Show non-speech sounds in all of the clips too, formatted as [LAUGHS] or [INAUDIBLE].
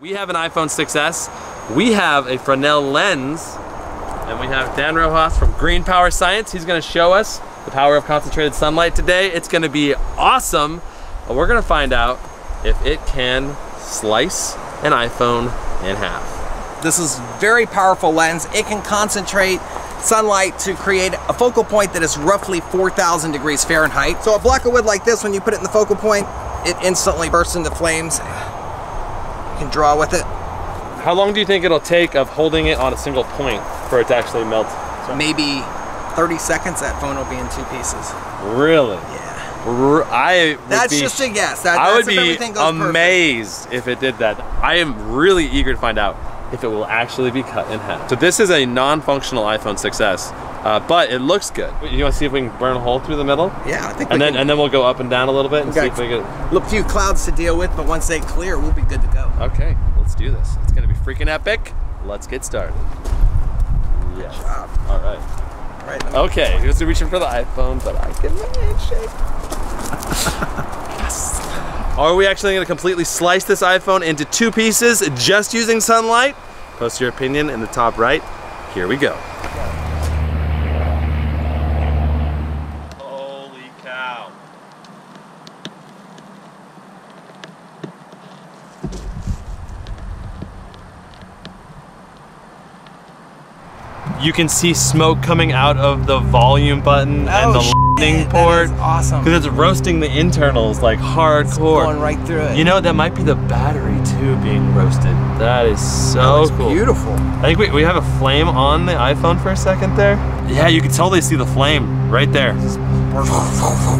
We have an iPhone 6s, we have a Fresnel lens, and we have Dan Rojas from Green Power Science. He's gonna show us the power of concentrated sunlight today. It's gonna be awesome. We're gonna find out if it can slice an iPhone in half. This is very powerful lens. It can concentrate sunlight to create a focal point that is roughly 4,000 degrees Fahrenheit. So a block of wood like this, when you put it in the focal point, it instantly bursts into flames. Can draw with it. How long do you think it'll take of holding it on a single point for it to actually melt? So Maybe 30 seconds, that phone will be in two pieces. Really? Yeah. R- I would That's be, just a guess. That, I would be everything goes perfect. amazed if it did that. I am really eager to find out if it will actually be cut in half. So this is a non-functional iPhone 6s, uh, but it looks good. You want to see if we can burn a hole through the middle? Yeah, I think And we then can, and then we'll go up and down a little bit and We see got- if we get. a few clouds to deal with, but once they clear, we'll be good to go. Okay, let's do this. It's gonna be freaking epic. Let's get started. Yes. job. All right. Right. let me- Okay, he was reaching for the iPhone, but I can handshake. [LAUGHS] yes. Are we actually going to completely slice this iPhone into two pieces just using sunlight? Post your opinion in the top right. Here we go. Holy cow. You can see smoke coming out of the volume button and the Oh, lightning port. That is awesome. Because it's roasting the internals like hardcore. Going right through it. You know, that might be the battery too being roasted. That is That so looks cool. beautiful. I think we, we have a flame on the iPhone for a second there. Yeah, you can totally see the flame right there.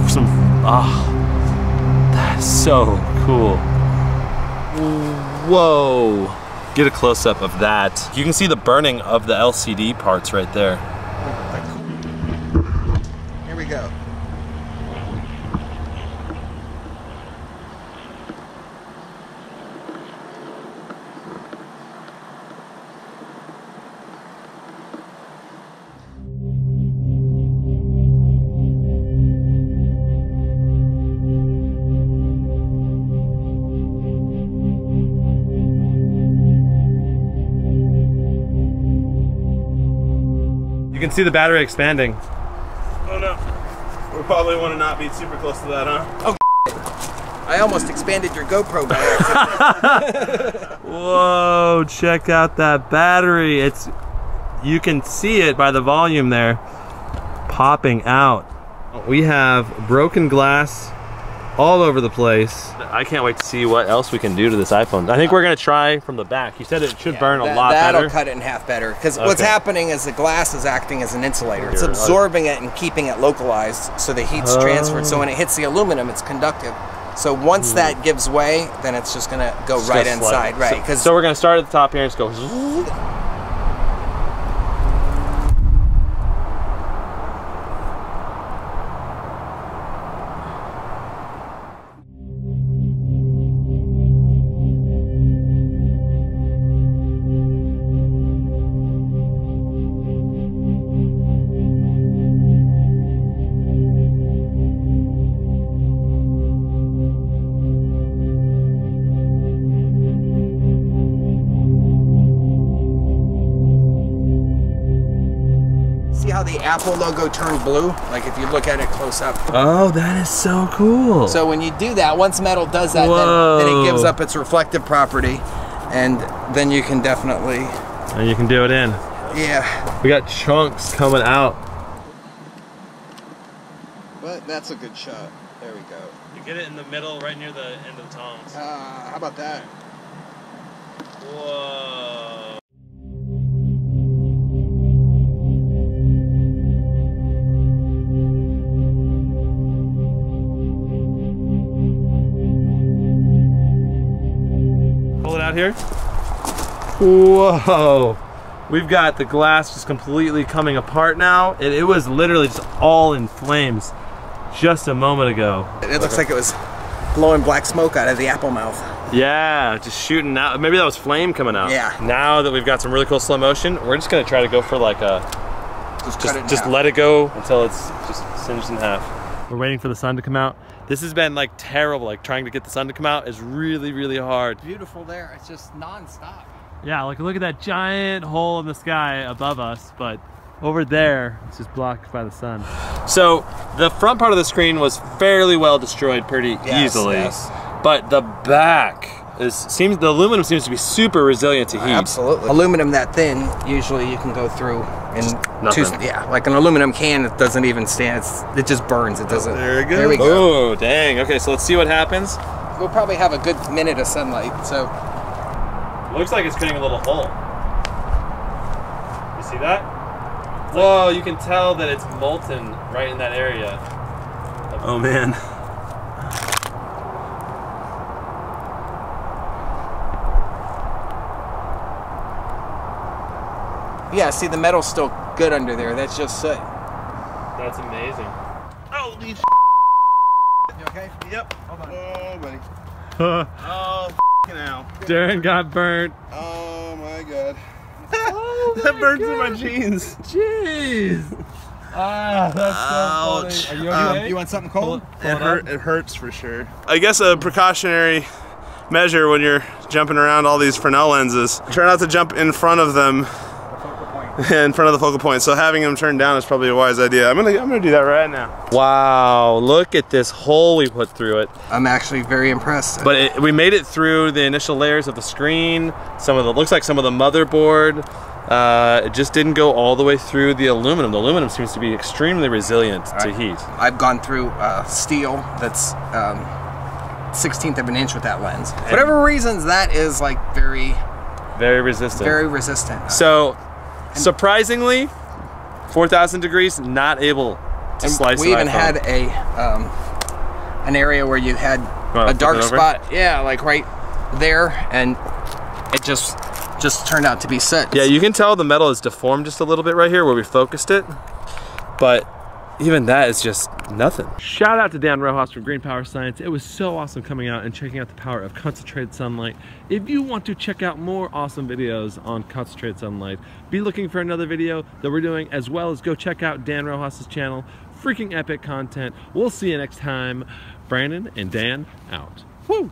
Some, ah, that's so cool. Whoa. Get a close up of that. You can see the burning of the LCD parts right there. You can see the battery expanding. Oh no. We probably want to not be super close to that, huh? Oh [LAUGHS] I almost expanded your GoPro by accident. [LAUGHS] Whoa, check out that battery. It's you can see it by the volume there popping out. We have broken glass all over the place. I can't wait to see what else we can do to this iPhone. I think we're gonna try from the back. You said it should burn a That- lot that'll better. cut it in half better. Because what's happening is the glass is acting as an insulator. It's Here, absorbing it and keeping it localized so the heat's transferred. So oh. when it hits the aluminum, it's conductive. So once hmm. that gives way, then it's just gonna go Just right gonna slide. inside, right? So, so we're gonna start at the top here and just go. The Apple logo turned blue? Like if you look at it close up. Oh, that is so cool. So when you do that, once metal does that, then, then it gives up its reflective property, and then you can definitely, and you can do it in. yeah. We got chunks coming out. But that's a good shot. There we go. You get it in the middle, right near the end of the tongs. Uh, how about that? Whoa. Out here. Whoa. We've got the glass just completely coming apart now. It, it was literally just all in flames just a moment ago. It looks like it was blowing black smoke out of the Apple mouth. Yeah, just shooting out. Maybe that was flame coming out. Yeah. Now that we've got some really cool slow motion, we're just gonna try to go for like a Just, cut just it just let it go until it's just singed in half. We're waiting for the sun to come out. This has been like terrible. Like trying to get the sun to come out is really, really hard. Beautiful there. It's just non-stop. Yeah, like look at that giant hole in the sky above us, but over there, it's just blocked by the sun. So the front part of the screen was fairly well destroyed pretty Yes, easily, yes. but the back is seems the aluminum seems to be super resilient to heat. Absolutely. Aluminum that thin, usually you can go through in two, nothing. yeah, like an aluminum can, it doesn't even stand. It's, it just burns. It doesn't. There it goes. There we go. Oh, dang. Okay, so let's see what happens. We'll probably have a good minute of sunlight. So Looks like it's creating a little hole. You see that? Whoa, you can tell that it's molten right in that area. Oh man. Yeah, see the metal's still good under there. That's just soot. That's amazing. Holy You okay? Yep. Hold on. Oh, buddy. Oh, now. Darren got burnt. Oh my god. [LAUGHS] that burns in my jeans. Jeez. Ah, that's Ouch. so funny. Are you Um, okay? You want something cold? It hurt. It hurts for sure. I guess a precautionary measure when you're jumping around all these Fresnel lenses. Try not to jump in front of them, [LAUGHS] in front of the focal point. So having them turned down is probably a wise idea. I'm gonna, I'm gonna do that right now. Wow, look at this hole we put through it. I'm actually very impressed. But it, we made it through the initial layers of the screen. Some of the looks like some of the motherboard. Uh, it just didn't go all the way through the aluminum. The aluminum seems to be extremely resilient to heat. I've gone through uh, steel that's um, 16th of an inch with that lens. Whatever reasons, that is like very, Very resistant. very resistant. so, surprisingly, 4,000 degrees, not able to And slice we even had a um, an area where you had wanna a dark spot. Yeah, like right there, and it just just turned out to be soot. Yeah, you can tell the metal is deformed just a little bit right here where we focused it, but even that is just nothing. Shout out to Dan Rojas from Green Power Science. It was so awesome coming out and checking out the power of concentrated sunlight. If you want to check out more awesome videos on concentrated sunlight, be looking for another video that we're doing as well as go check out Dan Rojas's channel. Freaking epic content. We'll see you next time. Brandon and Dan out. Woo!